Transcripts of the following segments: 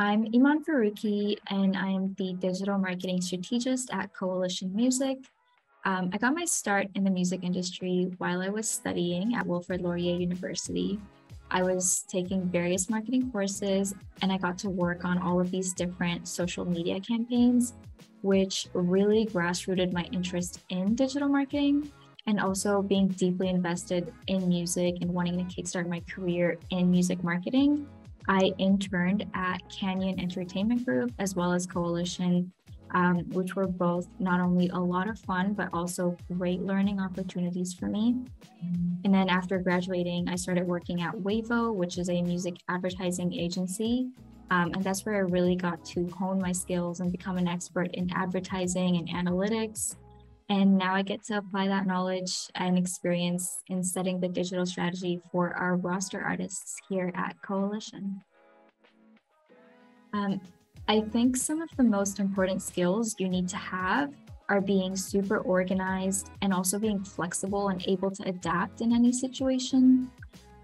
I'm Iman Farooqui, and I am the digital marketing strategist at Coalition Music. Um, I got my start in the music industry while I was studying at Wilfrid Laurier University. I was taking various marketing courses, and I got to work on all of these different social media campaigns, which really grassrooted my interest in digital marketing and also being deeply invested in music and wanting to kickstart my career in music marketing I interned at Canyon Entertainment Group as well as Coalition, um, which were both not only a lot of fun, but also great learning opportunities for me. And then after graduating, I started working at Wavo, which is a music advertising agency. Um, and that's where I really got to hone my skills and become an expert in advertising and analytics. And now I get to apply that knowledge and experience in setting the digital strategy for our roster artists here at Coalition. Um, I think some of the most important skills you need to have are being super organized and also being flexible and able to adapt in any situation.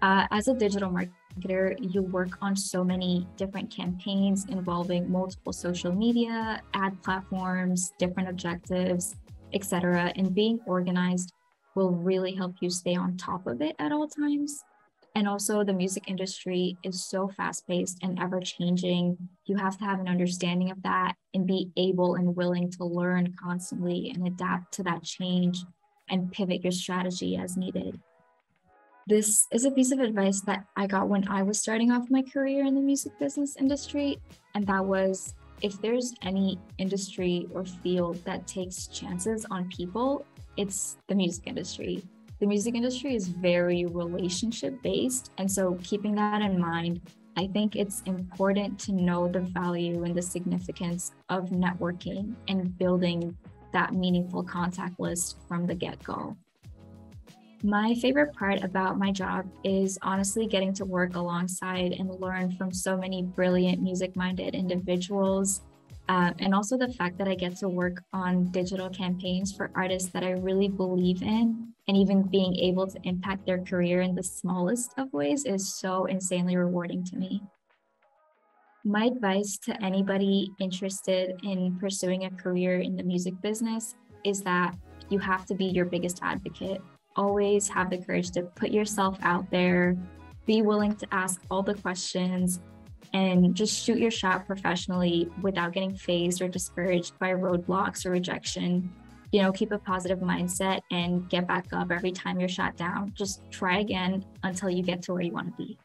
Uh, as a digital marketer, you work on so many different campaigns involving multiple social media, ad platforms, different objectives, etc. And being organized will really help you stay on top of it at all times. And also, the music industry is so fast paced and ever changing. You have to have an understanding of that and be able and willing to learn constantly and adapt to that change and pivot your strategy as needed. This is a piece of advice that I got when I was starting off my career in the music business industry. And that was if there's any industry or field that takes chances on people, it's the music industry. The music industry is very relationship based. And so, keeping that in mind, I think it's important to know the value and the significance of networking and building that meaningful contact list from the get go. My favorite part about my job is honestly getting to work alongside and learn from so many brilliant music minded individuals. Uh, and also the fact that I get to work on digital campaigns for artists that I really believe in, and even being able to impact their career in the smallest of ways is so insanely rewarding to me. My advice to anybody interested in pursuing a career in the music business is that you have to be your biggest advocate always have the courage to put yourself out there, be willing to ask all the questions, and just shoot your shot professionally without getting fazed or discouraged by roadblocks or rejection. You know, keep a positive mindset and get back up every time you're shot down. Just try again until you get to where you want to be.